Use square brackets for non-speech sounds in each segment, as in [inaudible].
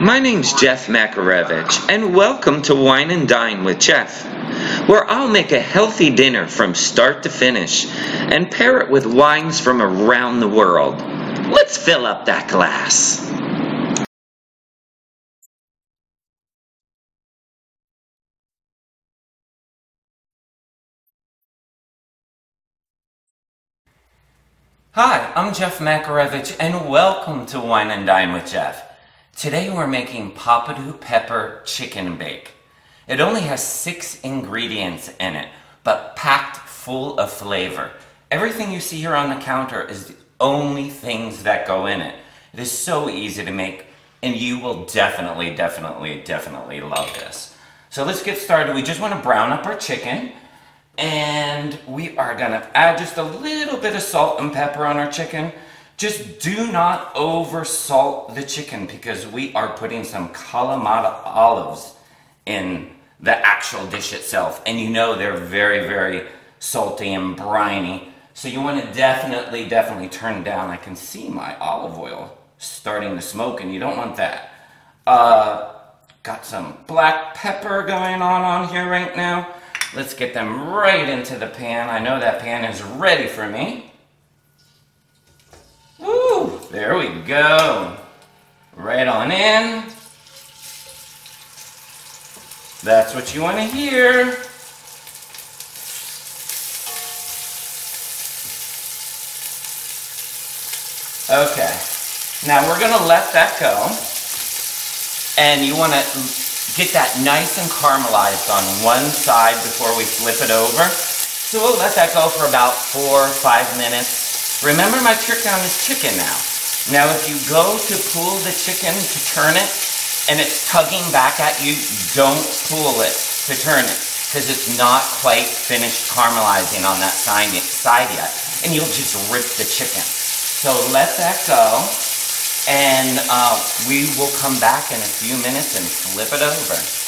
My name's Jeff Makarevich, and welcome to Wine and Dine with Jeff, where I'll make a healthy dinner from start to finish and pair it with wines from around the world. Let's fill up that glass. Hi, I'm Jeff Makarevich, and welcome to Wine and Dine with Jeff. Today we're making Peppadew pepper chicken bake. It only has six ingredients in it, but packed full of flavor. Everything you see here on the counter is the only things that go in it. It is so easy to make, and you will definitely, definitely, definitely love this. So let's get started. We just want to brown up our chicken. And we are gonna add just a little bit of salt and pepper on our chicken. Just do not over salt the chicken because we are putting some Kalamata olives in the actual dish itself. And you know they're very, very salty and briny. So you wanna definitely, definitely turn down. I can see my olive oil starting to smoke and you don't want that. Uh, got some black pepper going on on here right now. Let's get them right into the pan. I know that pan is ready for me. There we go. Right on in. That's what you want to hear. Okay. Now we're going to let that go. And you want to get that nice and caramelized on one side before we flip it over. So we'll let that go for about four or five minutes. Remember my trick on this chicken now. Now if you go to pull the chicken to turn it and it's tugging back at you, don't pull it to turn it because it's not quite finished caramelizing on that side yet and you'll just rip the chicken. So let that go and uh, we will come back in a few minutes and flip it over.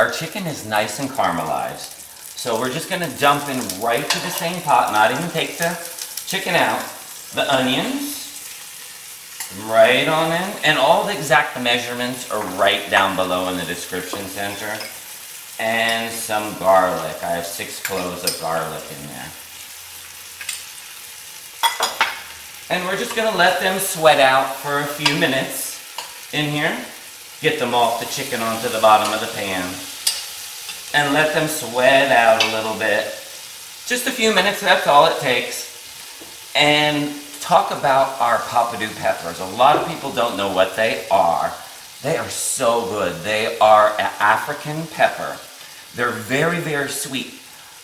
Our chicken is nice and caramelized. So we're just going to dump in right to the same pot, not even take the chicken out, the onions, right on in. And all the exact measurements are right down below in the description center. And some garlic. I have six cloves of garlic in there. And we're just going to let them sweat out for a few minutes in here. Get them off the chicken onto the bottom of the pan. And let them sweat out a little bit. Just a few minutes, that's all it takes. And talk about our Peppadew peppers. A lot of people don't know what they are. They are so good. They are an African pepper. They're very, very sweet.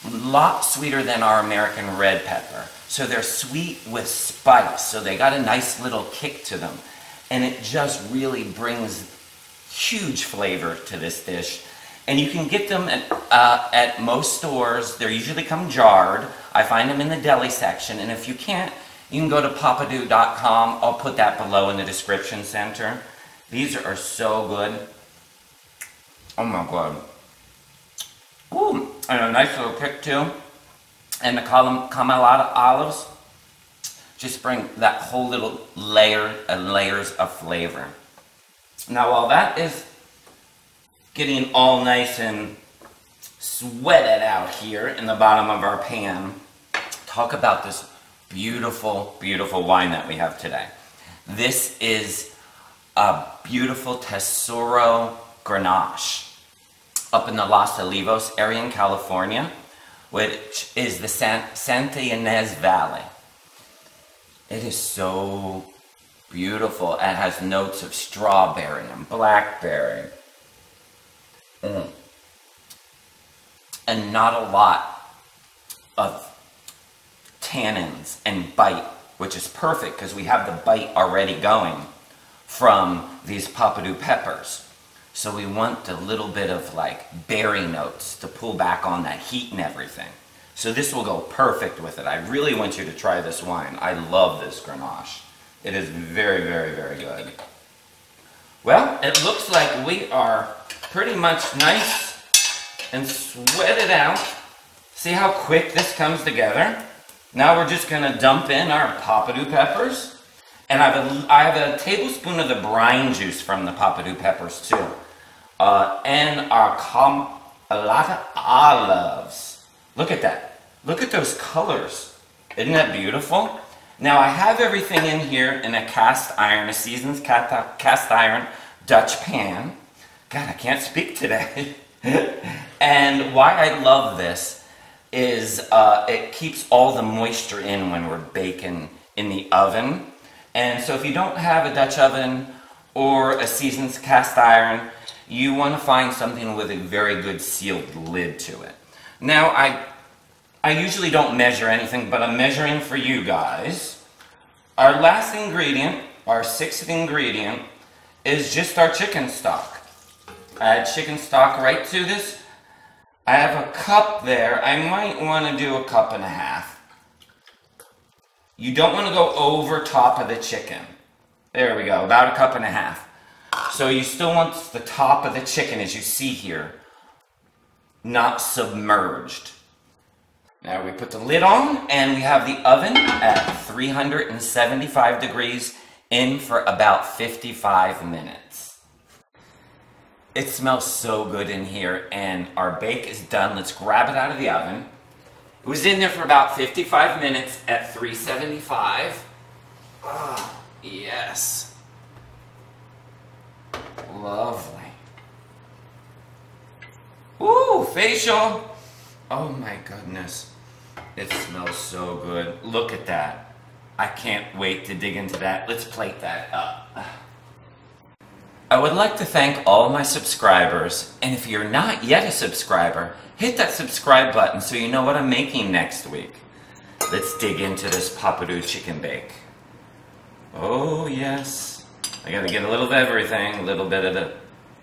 A lot sweeter than our American red pepper. So they're sweet with spice. So they got a nice little kick to them. And it just really brings huge flavor to this dish. And you can get them at, uh, at most stores. They usually come jarred. I find them in the deli section. And if you can't, you can go to peppadew.com. I'll put that below in the description center. These are so good. Oh my god. Ooh, and a nice little kick too. And the Kalamata olives just bring that whole little layer and layers of flavor. Now while that is getting all nice and sweated out here in the bottom of our pan, talk about this beautiful, beautiful wine that we have today. This is a beautiful Tercero Grenache up in the Los Olivos area in California, which is the San Santa Ynez Valley. It is so beautiful. It has notes of strawberry and blackberry. Mm. And not a lot of tannins and bite, which is perfect because we have the bite already going from these Peppadew peppers. So we want a little bit of like berry notes to pull back on that heat and everything. So this will go perfect with it. I really want you to try this wine. I love this Grenache. It is very, very, very good. Well, it looks like we are pretty much nice and sweat it out. See how quick this comes together? Now we're just gonna dump in our peppadew peppers. And I have a, I have a tablespoon of the brine juice from the peppadew peppers too. Uh, and our com a lot of olives. Look at that. Look at those colors. Isn't that beautiful? Now I have everything in here in a cast iron, a seasoned cast iron Dutch pan. God, I can't speak today. [laughs] and why I love this is uh, it keeps all the moisture in when we're baking in the oven. And so if you don't have a Dutch oven or a seasoned cast iron, you want to find something with a very good sealed lid to it. Now, I, I usually don't measure anything, but I'm measuring for you guys. Our last ingredient, our sixth ingredient, is just our chicken stock. Add chicken stock right to this. I have a cup there. I might want to do a cup and a half. You don't want to go over top of the chicken. There we go, about a cup and a half. So you still want the top of the chicken, as you see here, not submerged. Now we put the lid on and we have the oven at 375 degrees in for about 55 minutes. It smells so good in here and our bake is done. Let's grab it out of the oven. It was in there for about 55 minutes at 375. Ah, yes. Lovely. Ooh, facial. Oh my goodness. It smells so good. Look at that. I can't wait to dig into that. Let's plate that up. I would like to thank all my subscribers, and if you're not yet a subscriber, hit that subscribe button so you know what I'm making next week. Let's dig into this peppadew chicken bake. Oh yes, I gotta get a little of everything, a little bit of the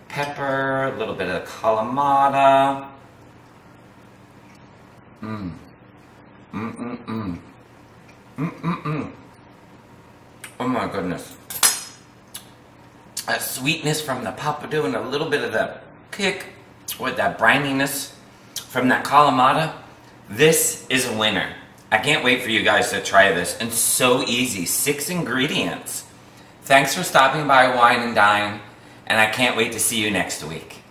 pepper, a little bit of the kalamata. Mmm. Mm-mm-mm. Mm-mm-mm. Oh my goodness a sweetness from the peppadew and a little bit of the kick with that brininess from that kalamata. This is a winner. I can't wait for you guys to try this. And so easy. Six ingredients. Thanks for stopping by Wine and Dine. And I can't wait to see you next week.